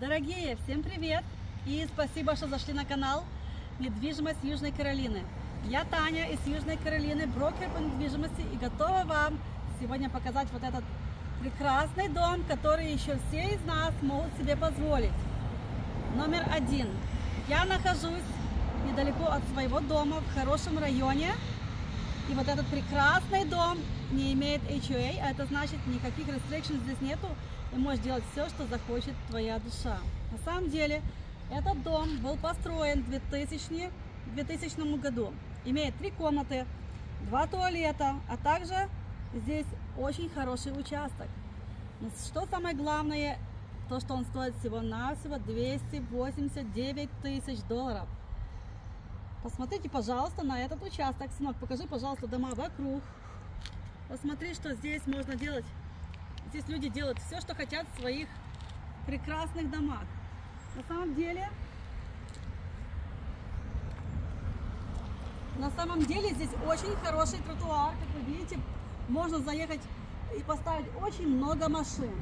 Дорогие, всем привет! И спасибо, что зашли на канал «Недвижимость Южной Каролины». Я Таня из Южной Каролины, брокер по недвижимости и готова вам сегодня показать вот этот прекрасный дом, который еще все из нас могут себе позволить. Номер один. Я нахожусь недалеко от своего дома, в хорошем районе. И вот этот прекрасный дом не имеет HOA, а это значит никаких restrictions здесь нету. И можешь делать все, что захочет твоя душа. На самом деле, этот дом был построен в 2000, 2000 году. Имеет три комнаты, два туалета, а также здесь очень хороший участок. Но что самое главное, то, что он стоит всего-навсего 289 тысяч долларов. Посмотрите, пожалуйста, на этот участок. Сынок, покажи, пожалуйста, дома вокруг. Посмотри, что здесь можно делать. Здесь люди делают все, что хотят в своих прекрасных домах. На самом деле, на самом деле здесь очень хороший тротуар. Как вы видите, можно заехать и поставить очень много машин.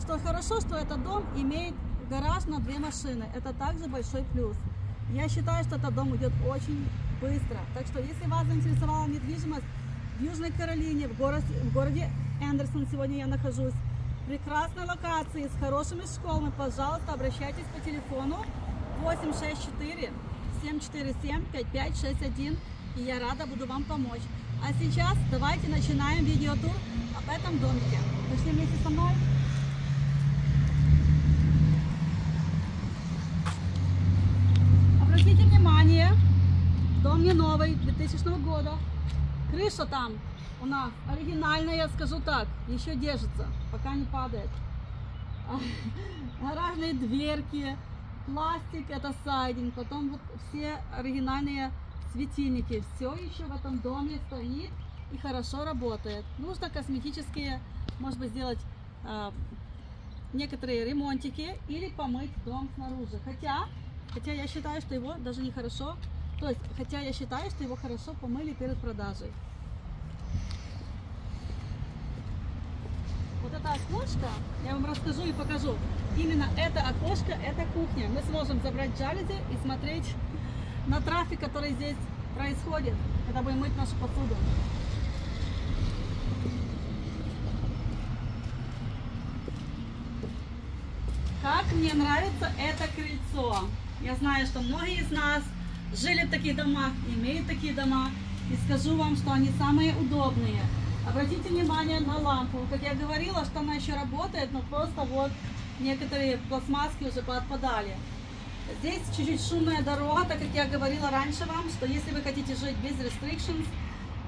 Что хорошо, что этот дом имеет гараж на две машины. Это также большой плюс. Я считаю, что этот дом идет очень быстро. Так что, если вас заинтересовала недвижимость в Южной Каролине, в городе, в городе Эндерсон сегодня я нахожусь. Прекрасной локации, с хорошими школами. Пожалуйста, обращайтесь по телефону 864 747 5561 и я рада буду вам помочь. А сейчас давайте начинаем видеотур об этом домике. Пошли вместе со мной. Обратите внимание, дом не новый, 2000 года. Крыша там у нас оригинальная, я скажу так, еще держится, пока не падает. Гаражные дверки, пластик, это сайдинг, потом вот все оригинальные светильники. Все еще в этом доме стоит и хорошо работает. Нужно косметические, может быть, сделать э, некоторые ремонтики или помыть дом снаружи. Хотя, хотя я считаю, что его даже не хорошо, то есть, хотя я считаю, что его хорошо помыли перед продажей. Вот это окошко, я вам расскажу и покажу. Именно это окошко, это кухня. Мы сможем забрать джалюзи и смотреть на трафик, который здесь происходит, когда будем мыть нашу посуду. Как мне нравится это крыльцо. Я знаю, что многие из нас жили в таких домах, имеют такие дома. И скажу вам, что они самые удобные. Обратите внимание на лампу. Как я говорила, что она еще работает, но просто вот некоторые пластмасски уже подпадали. Здесь чуть-чуть шумная дорога, так как я говорила раньше вам, что если вы хотите жить без restrictions,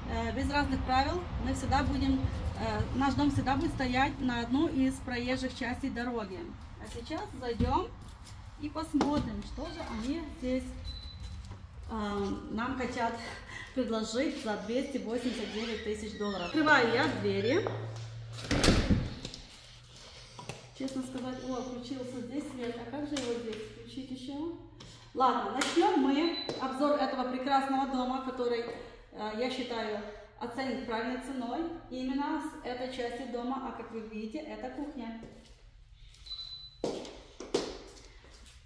э, без разных правил, мы всегда будем, э, наш дом всегда будет стоять на одну из проезжих частей дороги. А сейчас зайдем и посмотрим, что же они здесь нам хотят предложить за 289 тысяч долларов. Открываю я двери. Честно сказать, о, включился здесь свет, а как же его здесь включить еще? Ладно, начнем мы обзор этого прекрасного дома, который, э, я считаю, оценит правильной ценой именно с этой части дома, а как вы видите, это кухня.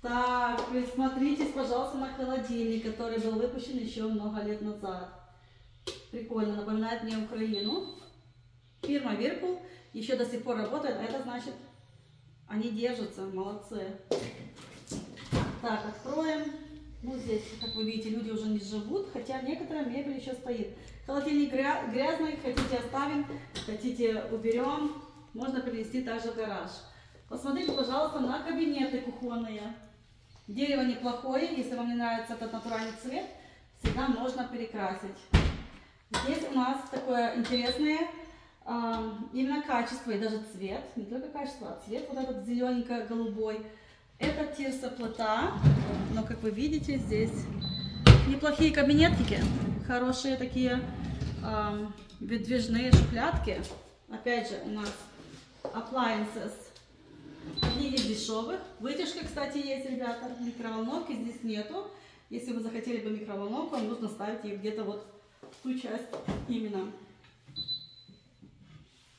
Так, присмотритесь, пожалуйста, на холодильник, который был выпущен еще много лет назад. Прикольно, напоминает мне Украину. Фирма Whirlpool еще до сих пор работает, а это значит они держатся, молодцы. Так, откроем. Ну, здесь, как вы видите, люди уже не живут, хотя некоторая мебель еще стоит. Холодильник грязный, хотите оставим, хотите уберем. Можно перенести также в гараж. Посмотрите, пожалуйста, на кабинеты кухонные. Дерево неплохое, если вам не нравится этот натуральный цвет, всегда можно перекрасить. Здесь у нас такое интересное именно качество и даже цвет, не только качество, а цвет вот этот зелененько-голубой. Это терсоплота, но как вы видите, здесь неплохие кабинетики, хорошие такие э, выдвижные шухлядки. Опять же, у нас appliances, из дешевых. Вытяжка, кстати, есть, ребята, микроволновки здесь нету. Если вы захотели бы микроволновку, вам нужно ставить ее где-то вот в ту часть именно.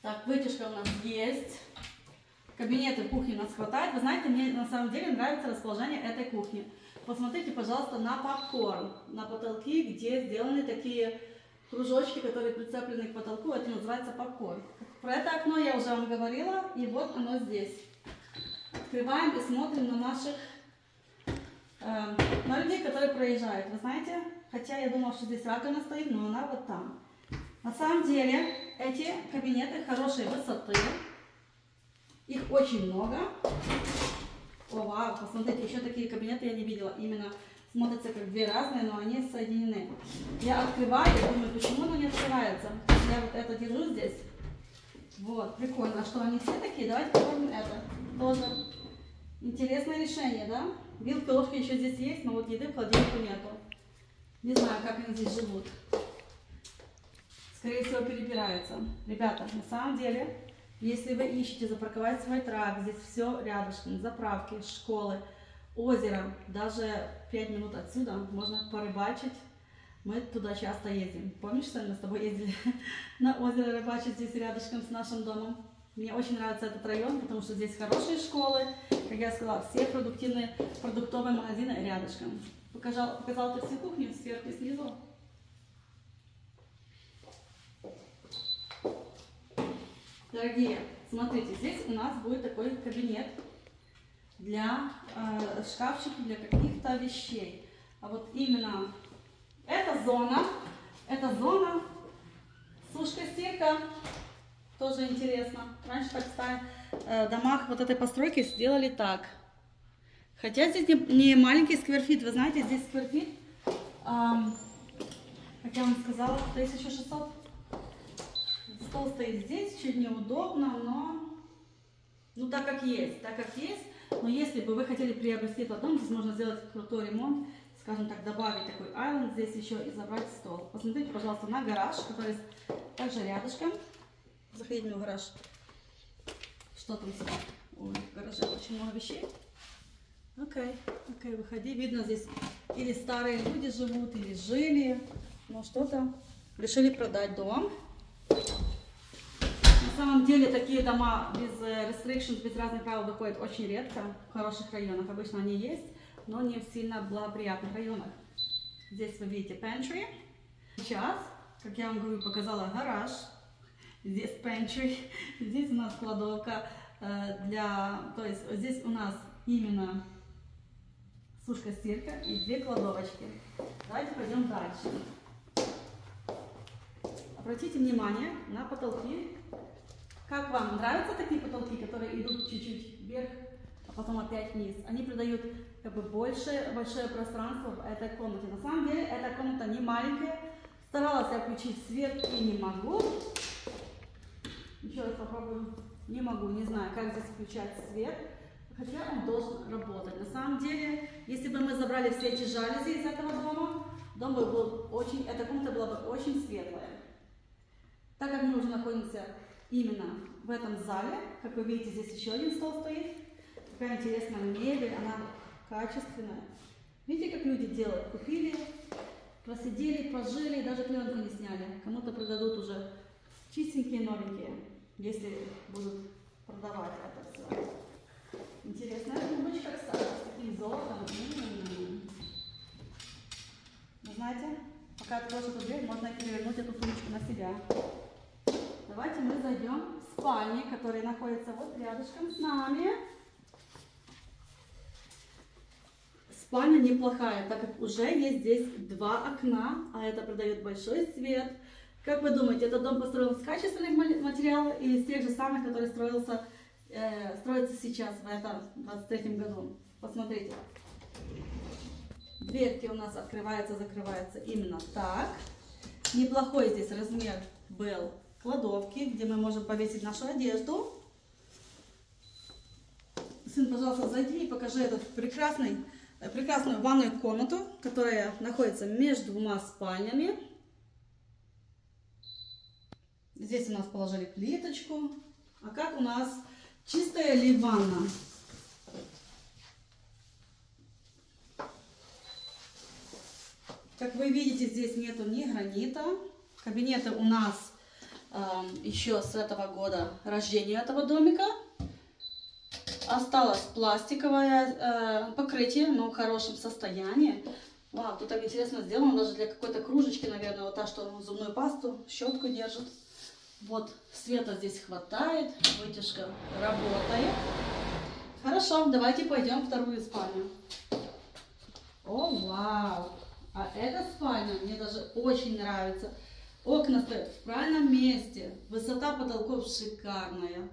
Так, вытяжка у нас есть. Кабинеты, кухни нас хватает. Вы знаете, мне на самом деле нравится расположение этой кухни. Посмотрите, пожалуйста, на попкорн, на потолки, где сделаны такие кружочки, которые прицеплены к потолку. Это называется попкорн. Про это окно я уже вам говорила, и вот оно здесь. Открываем и смотрим на наших, э, на людей, которые проезжают. Вы знаете, хотя я думала, что здесь раковина стоит, но она вот там. На самом деле, эти кабинеты хорошей высоты. Их очень много. О, вау, посмотрите, еще такие кабинеты я не видела. Именно смотрятся как две разные, но они соединены. Я открываю, думаю, почему оно не открывается. Я вот это держу здесь. Вот, прикольно. А что, они все такие? Давайте попробуем это. Тоже интересное решение, да? Вилки, ложки еще здесь есть, но вот еды в холодильнике нету. Не знаю, как они здесь живут. Скорее всего, перебираются. Ребята, на самом деле, если вы ищете запарковать свой трак, здесь все рядышком, заправки, школы, озеро, даже 5 минут отсюда можно порыбачить. Мы туда часто ездим. Помнишь, что мы с тобой ездили на озеро рыбачить здесь рядышком с нашим домом? Мне очень нравится этот район, потому что здесь хорошие школы, как я сказала, все продуктивные, продуктовые магазины рядышком. Показал, показал ты всю кухню сверху и снизу? Дорогие, смотрите, здесь у нас будет такой кабинет для э, шкафчиков, для каких-то вещей. А вот именно эта зона, эта зона, сушка-стирка, тоже интересно. Раньше так в э, домах вот этой постройки сделали так. Хотя здесь не, не маленький скверфит, вы знаете, здесь скверфит, эм, как я вам сказала, 1600 стол стоит здесь, чуть неудобно, но ну так как есть, так как есть. Но если бы вы хотели приобрести этот дом, здесь можно сделать крутой ремонт, скажем так, добавить такой айленд здесь еще и забрать стол. Посмотрите, пожалуйста, на гараж, который также рядышком. Заходите в гараж. Что там у гаража? Очень много вещей. Окей, окей, выходи. Видно здесь или старые люди живут, или жили, но что-то решили продать дом. На самом деле такие дома без э, restrictions, без разных правил выходят очень редко в хороших районах. Обычно они есть, но не в сильно благоприятных районах. Здесь вы видите pantry. Сейчас, как я вам говорю, показала гараж. Здесь pantry. Здесь у нас кладовка э, для... То есть здесь у нас именно сушка-стирка и две кладовочки. Давайте пойдем дальше. Обратите внимание на потолки как вам нравятся такие потолки, которые идут чуть-чуть вверх, а потом опять вниз? Они придают как бы больше, большое пространство в этой комнате. На самом деле эта комната не маленькая. Старалась я включить свет и не могу. Еще раз попробую. Не могу, не знаю, как здесь включать свет. Хотя он должен работать. На самом деле, если бы мы забрали все эти жалюзи из этого дома, дом бы был очень, эта комната была бы очень светлая. Так как мы уже находимся именно в этом зале. Как вы видите, здесь еще один стол стоит. Такая интересная мебель, она качественная. Видите, как люди делают? Купили, просидели, пожили, даже пленку не сняли. Кому-то продадут уже чистенькие, новенькие, если будут продавать это все. Интересная тумбочка, кстати, с таким золотом. Вы знаете, пока откроешь эту дверь, можно перевернуть эту тумбочку на себя. Давайте мы зайдем в спальни, которые находятся вот рядышком с нами. Спальня неплохая, так как уже есть здесь два окна, а это придает большой свет. Как вы думаете, этот дом построен с качественных материалов или с тех же самых, которые строился, э, строится сейчас, в этом 23 году? Посмотрите. Дверки у нас открываются, закрываются именно так. Неплохой здесь размер был кладовки, где мы можем повесить нашу одежду. Сын, пожалуйста, зайди и покажи эту прекрасный, прекрасную ванную комнату, которая находится между двумя спальнями. Здесь у нас положили плиточку. А как у нас чистая ли ванна? Как вы видите, здесь нету ни гранита. Кабинеты у нас еще с этого года рождения этого домика. Осталось пластиковое э, покрытие, но в хорошем состоянии. Вау, тут так интересно сделано, даже для какой-то кружечки, наверное, вот та, что зубную пасту, щетку держит. Вот, света здесь хватает, вытяжка работает. Хорошо, давайте пойдем в вторую спальню. О, вау! А эта спальня мне даже очень нравится. Окна стоят в правильном месте. Высота потолков шикарная.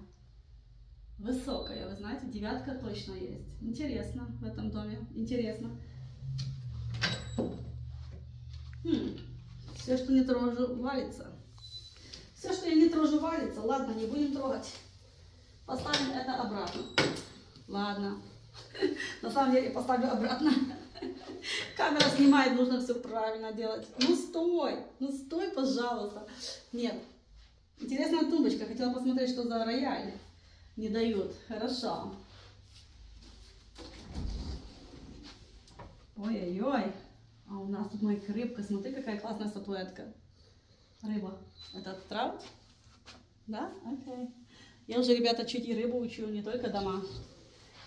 Высокая, вы знаете, девятка точно есть. Интересно в этом доме, интересно. Хм. Все, что не трожу, валится. Все, что я не трожу, валится. Ладно, не будем трогать. Поставим это обратно. Ладно. На самом деле поставлю обратно. Камера снимает, нужно все правильно делать. Ну стой, ну стой, пожалуйста. Нет. Интересная тумбочка. Хотела посмотреть, что за рояль. Не дают. Хорошо. Ой-ой-ой. А у нас тут моя рыбка. Смотри, какая классная статуэтка. Рыба. Это траут? Да? Окей. Я уже, ребята, чуть и рыбу учу, не только дома.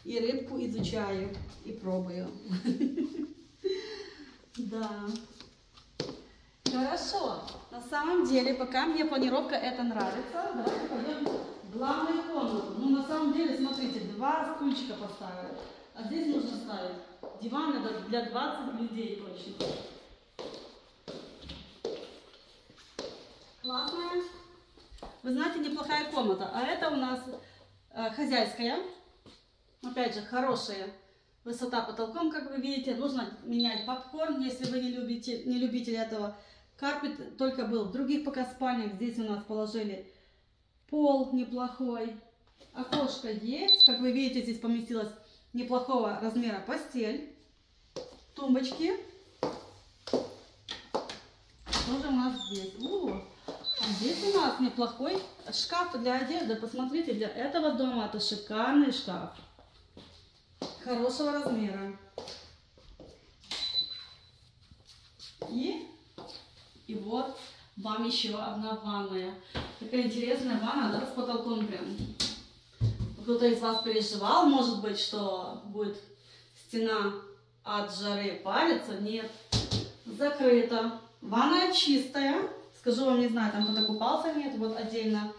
И рыбку изучаю, и пробую. Да. Хорошо. На самом деле, пока мне планировка это нравится, давайте пойдем в главную комнату. Ну, на самом деле, смотрите, два стульчика поставили. А здесь нужно ставить диван для 20 людей точно. Классная. Вы знаете, неплохая комната. А это у нас э, хозяйская. Опять же, хорошая высота потолком, как вы видите. Нужно менять попкорн, если вы не любите, не любите этого. Карпет только был в других пока спальнях. Здесь у нас положили пол неплохой. Окошко есть. Как вы видите, здесь поместилась неплохого размера постель. Тумбочки. Что же у нас здесь? А здесь у нас неплохой шкаф для одежды. Посмотрите, для этого дома это шикарный шкаф. Хорошего размера. И, и вот вам еще одна ванная. Такая интересная ванна, да, с потолком прям. Кто-то из вас переживал, может быть, что будет стена от жары палится? Нет. Закрыто. Ванная чистая. Скажу вам, не знаю, там кто-то купался, нет. Вот отдельно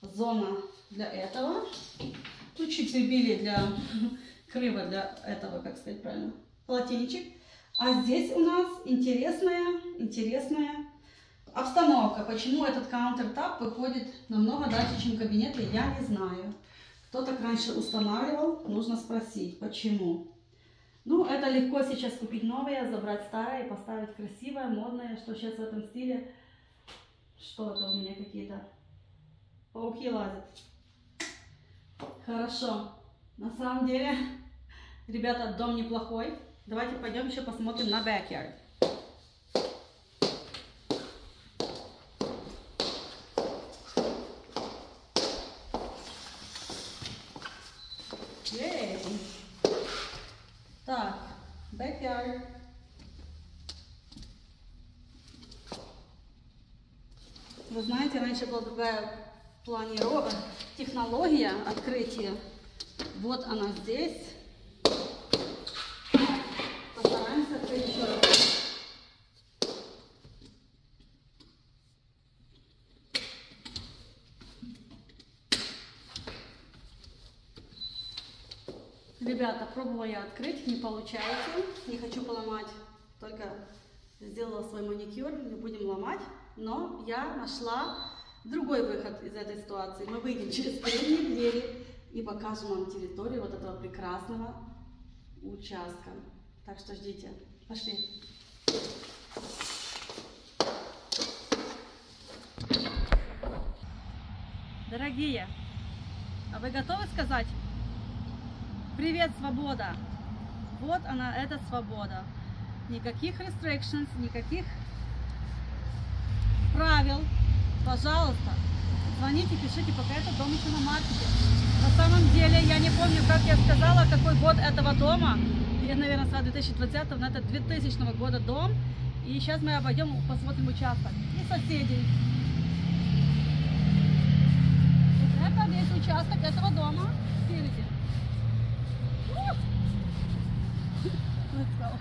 зона для этого. Тут чуть прибили для крыва для этого, как сказать правильно, полотенчик. А здесь у нас интересная, интересная обстановка. Почему этот каунтертап выходит намного дальше, чем кабинеты, я не знаю. Кто так раньше устанавливал, нужно спросить, почему. Ну, это легко сейчас купить новое, забрать старое поставить красивое, модное, что сейчас в этом стиле. Что это у меня какие-то пауки лазят. Хорошо. На самом деле, ребята, дом неплохой. Давайте пойдем еще посмотрим на backyard. Так, backyard. Вы знаете, раньше была другая планировка, технология открытия. Вот она здесь. Постараемся открыть еще раз. Ребята, пробовала я открыть, не получается. Не хочу поломать, только сделала свой маникюр, не будем ломать. Но я нашла другой выход из этой ситуации. Мы выйдем через передние двери и покажем вам территорию вот этого прекрасного участка. Так что ждите. Пошли. Дорогие, а вы готовы сказать Привет, свобода! Вот она, эта свобода. Никаких restrictions, никаких правил пожалуйста, звоните, пишите, пока этот дом еще на маркете. На самом деле, я не помню, как я сказала, какой год этого дома. Я, наверное, с 2020, но это 2000 года дом. И сейчас мы обойдем, посмотрим участок. И соседей. Это весь участок этого дома спереди. Let's go.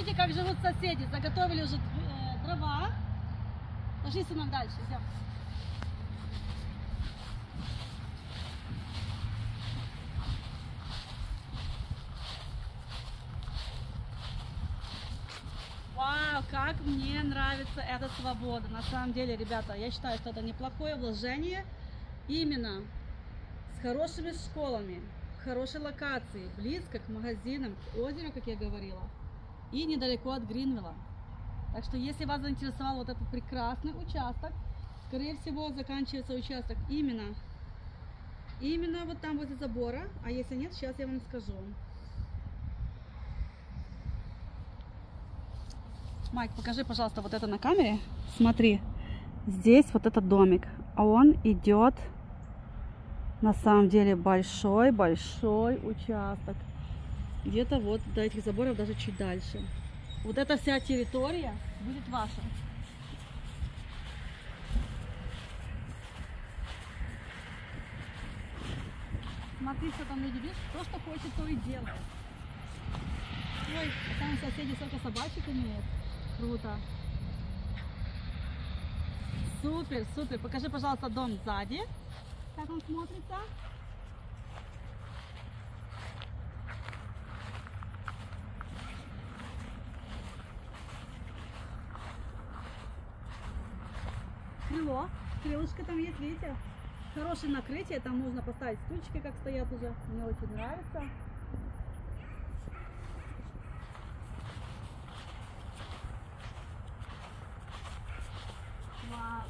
Посмотрите, как живут соседи. Заготовили уже э, дрова. Пошли, сынок, дальше. Идем. Вау, как мне нравится эта свобода. На самом деле, ребята, я считаю, что это неплохое вложение именно с хорошими школами, хорошей локации, близко к магазинам, к озеру, как я говорила, и недалеко от Гринвилла. Так что, если вас заинтересовал вот этот прекрасный участок, скорее всего, заканчивается участок именно, именно вот там возле забора, а если нет, сейчас я вам скажу. Майк, покажи, пожалуйста, вот это на камере. Смотри, здесь вот этот домик, а он идет на самом деле большой-большой участок. Где-то вот до этих заборов даже чуть дальше. Вот эта вся территория будет ваша. Смотри, что там люди, видишь, то, что хочет, то и делает. Ой, там соседи сколько собачек имеют. Круто. Супер, супер. Покажи, пожалуйста, дом сзади. Как он смотрится. Крыло. Крылышко там есть, видите? Хорошее накрытие. Там можно поставить стульчики, как стоят уже. Мне очень нравится.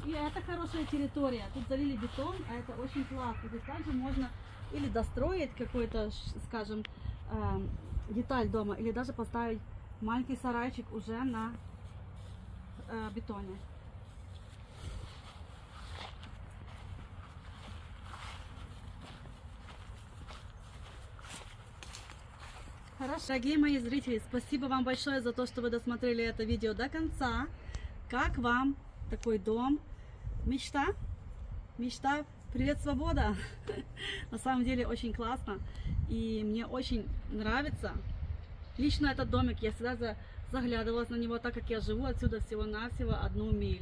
И это хорошая территория. Тут залили бетон, а это очень классно. Здесь также можно или достроить какой-то, скажем, э, деталь дома, или даже поставить маленький сарайчик уже на э, бетоне. Хорошо, дорогие мои зрители, спасибо вам большое за то, что вы досмотрели это видео до конца. Как вам такой дом? Мечта? Мечта? Привет, свобода! На самом деле очень классно. И мне очень нравится. Лично этот домик, я всегда заглядывалась на него, так как я живу отсюда всего-навсего одну миль.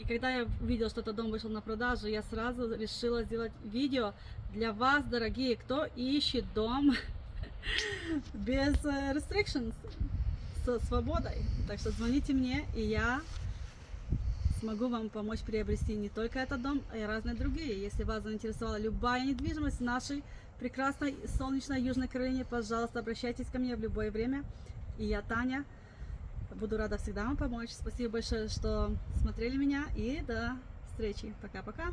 И когда я увидела, что этот дом вышел на продажу, я сразу решила сделать видео для вас, дорогие, кто ищет дом без э, restrictions, со свободой. Так что звоните мне, и я смогу вам помочь приобрести не только этот дом, а и разные другие. Если вас заинтересовала любая недвижимость в нашей прекрасной солнечной Южной Каролине, пожалуйста, обращайтесь ко мне в любое время. И я, Таня, буду рада всегда вам помочь. Спасибо большое, что смотрели меня и до встречи. Пока-пока.